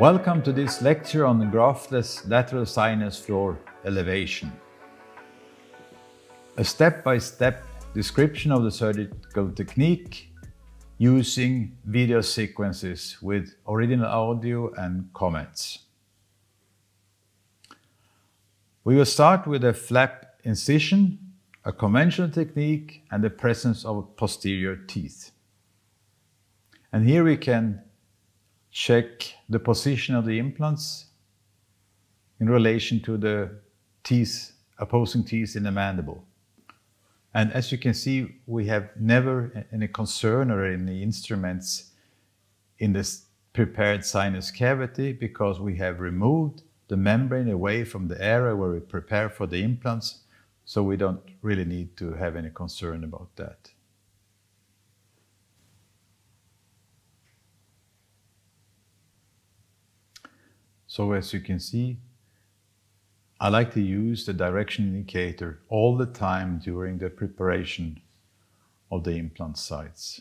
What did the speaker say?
Welcome to this lecture on the graftless lateral sinus floor elevation. A step-by-step description of the surgical technique using video sequences with original audio and comments. We will start with a flap incision, a conventional technique, and the presence of posterior teeth. And here we can check the position of the implants in relation to the teeth, opposing teeth in the mandible. And as you can see, we have never any concern or any instruments in this prepared sinus cavity because we have removed the membrane away from the area where we prepare for the implants, so we don't really need to have any concern about that. So as you can see, I like to use the direction indicator all the time during the preparation of the implant sites.